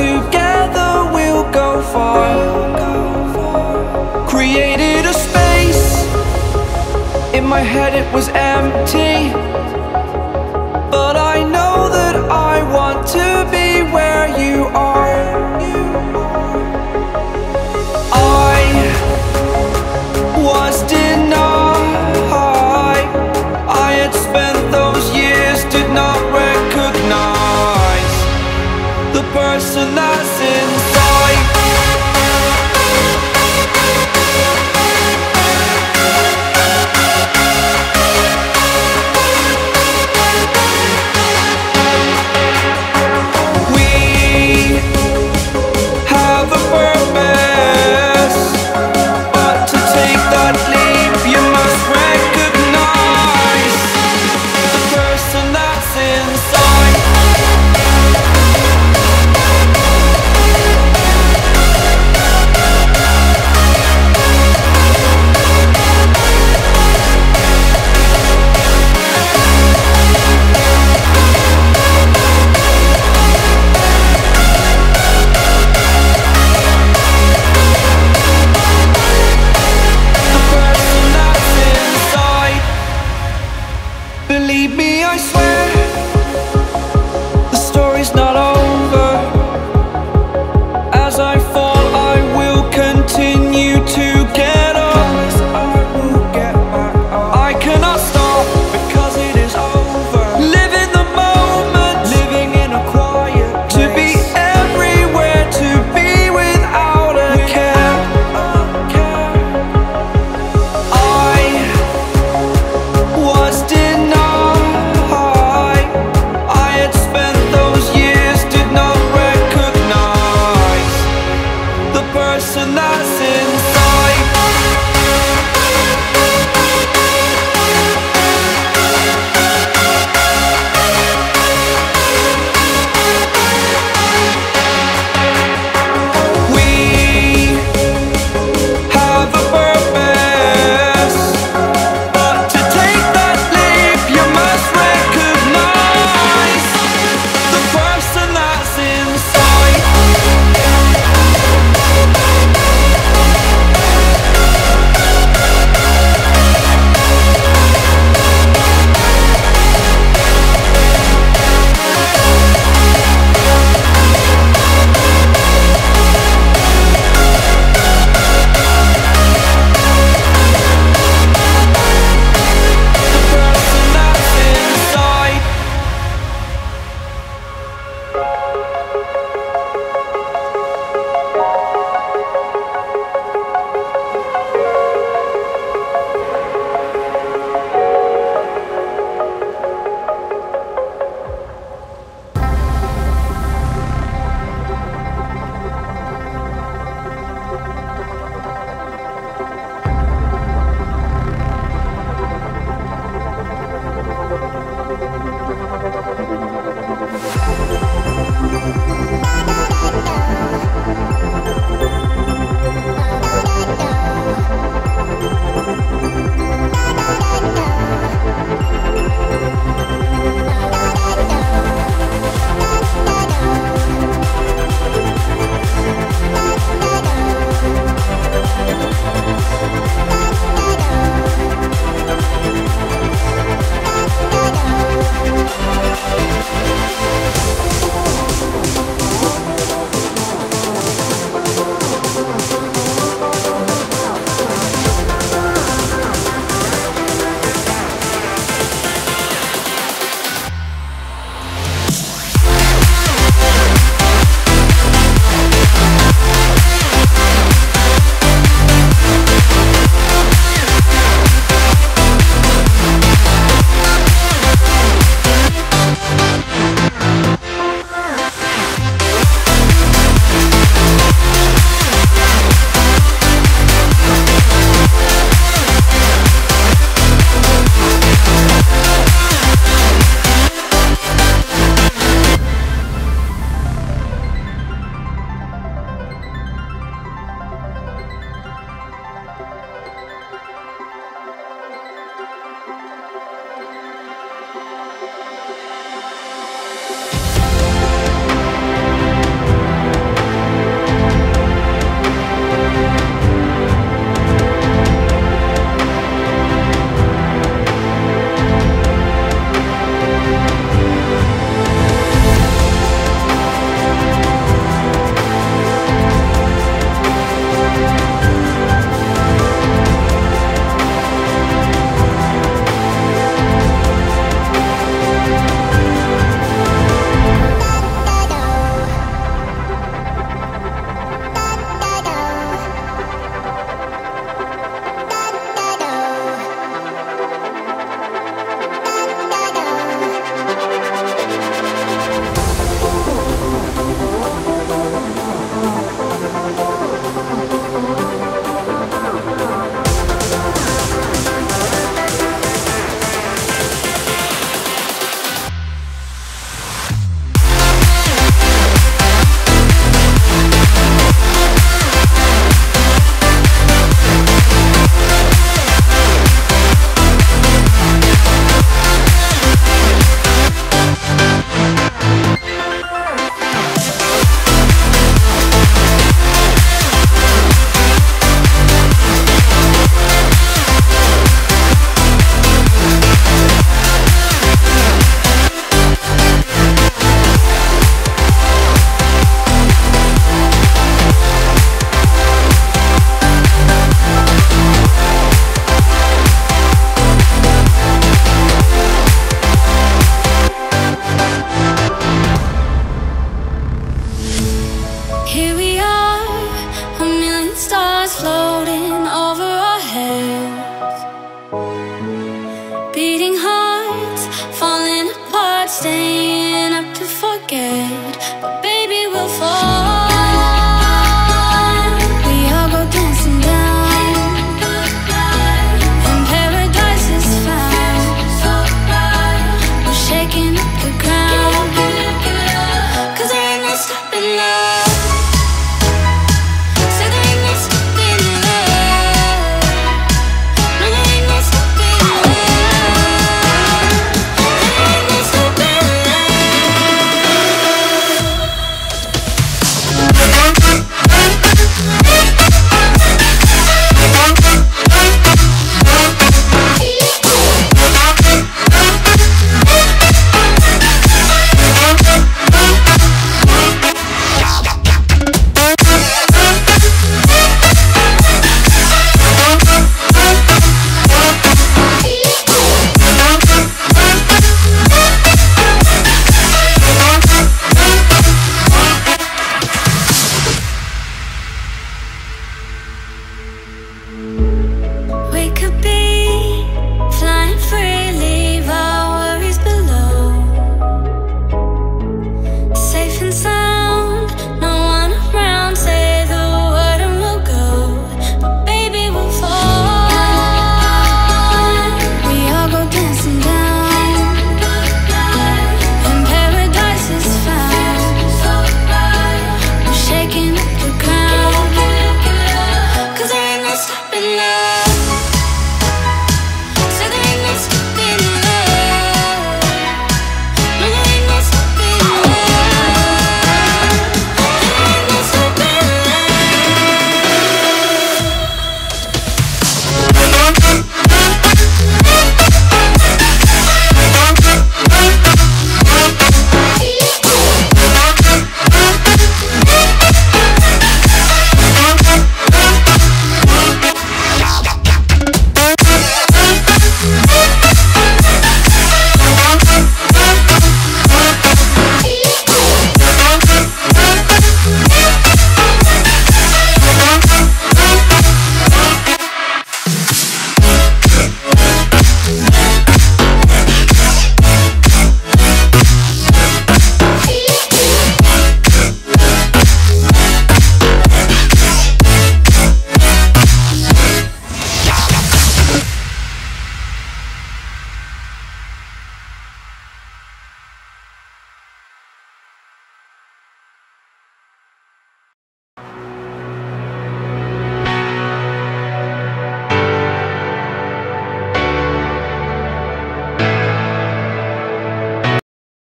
together we'll go far. Created a space. In my head it was empty.